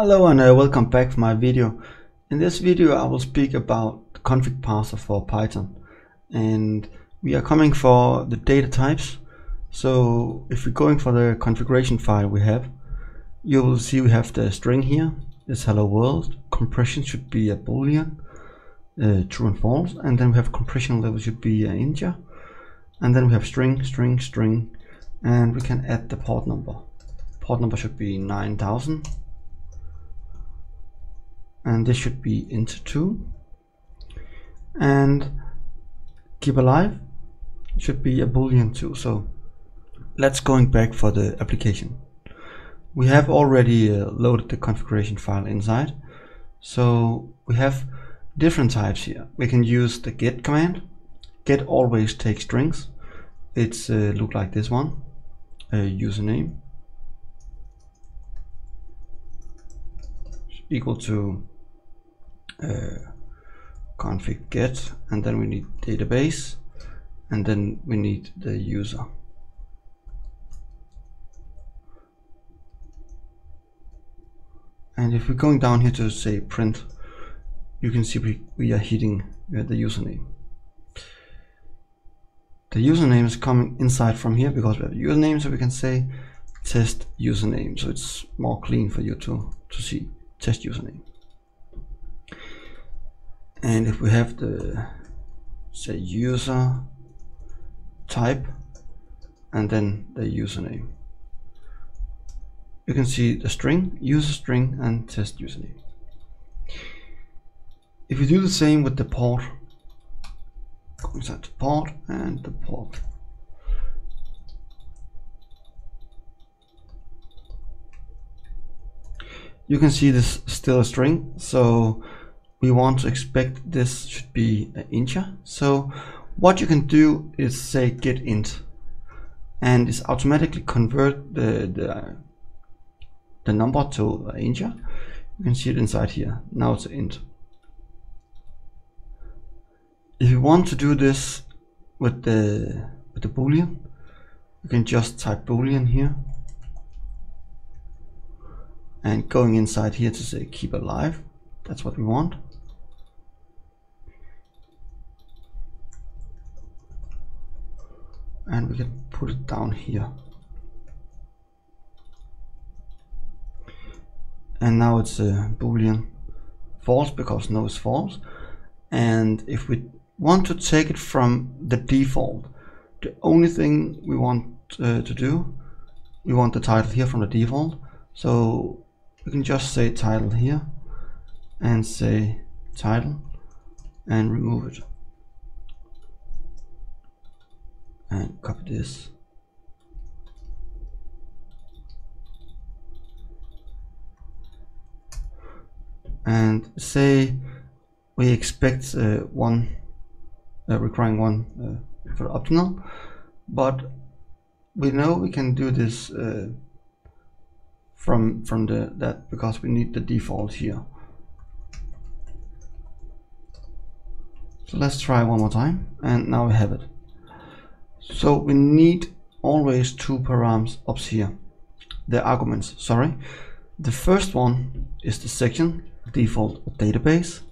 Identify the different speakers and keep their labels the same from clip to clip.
Speaker 1: Hello and uh, welcome back to my video. In this video I will speak about the config parser for Python and we are coming for the data types. So if we're going for the configuration file we have, you will see we have the string here, it's hello world, compression should be a boolean, uh, true and false, and then we have compression level should be an integer, and then we have string, string, string, and we can add the port number. Port number should be 9000 and this should be int 2 and keep alive should be a boolean 2 so let's going back for the application. We have already uh, loaded the configuration file inside. So we have different types here. We can use the get command. Get always takes strings. It's uh, look like this one. Uh, username. Equal to uh, config get and then we need database and then we need the user. And if we're going down here to say print you can see we, we are hitting uh, the username. The username is coming inside from here because we have a username so we can say test username. So it's more clean for you to to see test username and if we have the say user type and then the username. You can see the string user string and test username. If you do the same with the port inside the port and the port. You can see this still a string so we want to expect this should be an integer so what you can do is say get int and it's automatically convert the, the the number to an integer you can see it inside here. Now it's int. If you want to do this with the with the boolean you can just type boolean here. And going inside here to say keep alive that's what we want and we can put it down here. And now it's a boolean false because no is false. And if we want to take it from the default the only thing we want uh, to do we want the title here from the default. So we can just say title here and say title and remove it and copy this and say we expect uh, one uh, requiring one uh, for optional but we know we can do this uh, from from the that because we need the default here. So let's try one more time and now we have it so we need always two params up here the arguments sorry. The first one is the section default database.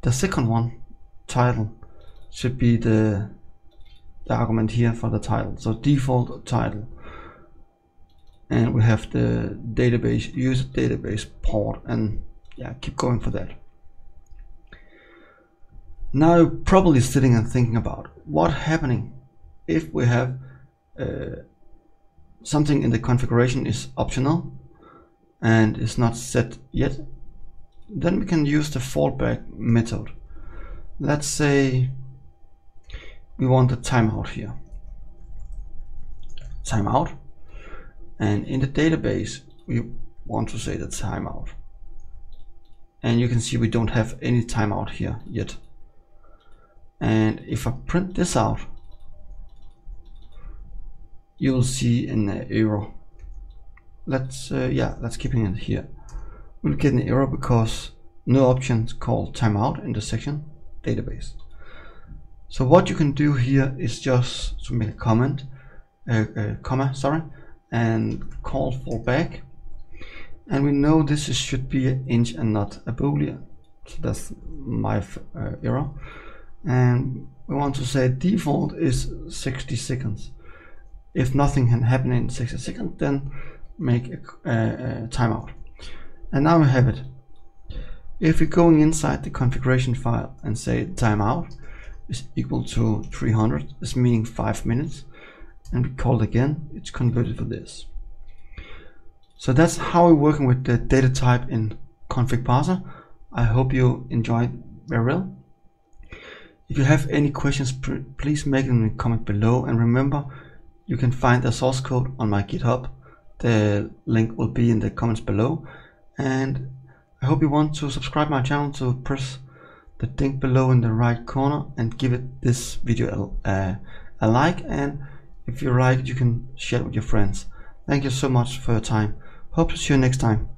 Speaker 1: The second one title should be the, the argument here for the title. So default title. And we have the database user database port and yeah keep going for that. Now you're probably sitting and thinking about what happening if we have uh, something in the configuration is optional and is not set yet then we can use the fallback method. Let's say we want a timeout here. Timeout. And in the database we want to say the timeout. And you can see we don't have any timeout here yet. And if I print this out you'll see an error. Let's uh, yeah let's keeping it here. We'll get an error because no options called timeout in the section database. So what you can do here is just to make a comment uh, uh, comma sorry and call fallback and we know this is, should be an inch and not a boolean. So that's my uh, error. And we want to say default is 60 seconds if nothing can happen in 60 seconds then make a, a, a timeout. And now we have it. If we're going inside the configuration file and say timeout is equal to 300 this meaning 5 minutes and we call it again it's converted for this. So that's how we're working with the data type in config parser. I hope you enjoyed very well. If you have any questions please make them in the comment below and remember you can find the source code on my github. The link will be in the comments below. And I hope you want to subscribe my channel to press the link below in the right corner and give it this video a, a like. And if you like you can share it with your friends. Thank you so much for your time. Hope to see you next time